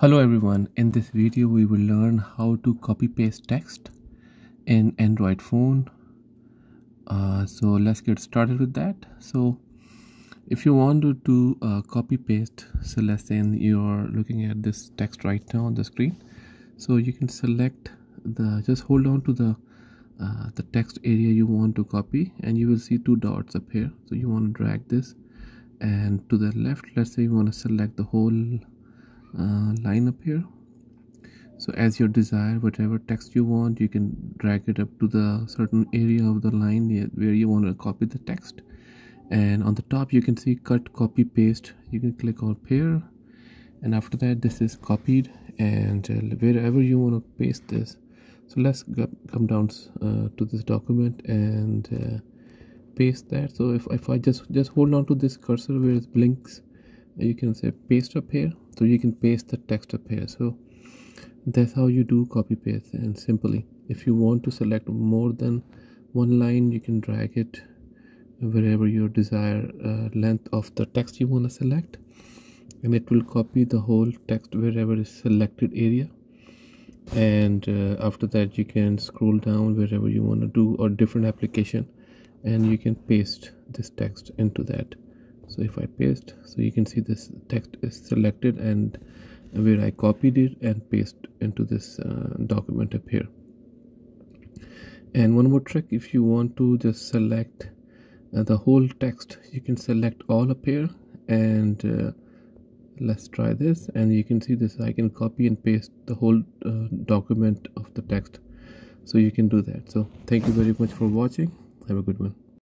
Hello everyone, in this video we will learn how to copy paste text in Android phone. Uh, so let's get started with that. So if you want to do uh, copy paste, so let's say you're looking at this text right now on the screen. So you can select the, just hold on to the uh, the text area you want to copy and you will see two dots up here. So you want to drag this and to the left, let's say you want to select the whole uh, line up here. So as your desire whatever text you want you can drag it up to the certain area of the line where you want to copy the text. And on the top you can see cut copy paste. You can click on here and after that this is copied. And uh, wherever you want to paste this. So let's come down uh, to this document and uh, paste that. So if, if i just just hold on to this cursor where it blinks you can say paste up here so you can paste the text up here. So that's how you do copy paste. And simply if you want to select more than one line you can drag it wherever your desired uh, length of the text you want to select. And it will copy the whole text wherever is selected area. And uh, after that you can scroll down wherever you want to do or different application. And you can paste this text into that so if I paste so you can see this text is selected and where I copied it and paste into this uh, document up here. And one more trick if you want to just select uh, the whole text you can select all up here and uh, let's try this. And you can see this I can copy and paste the whole uh, document of the text. So you can do that. So thank you very much for watching. Have a good one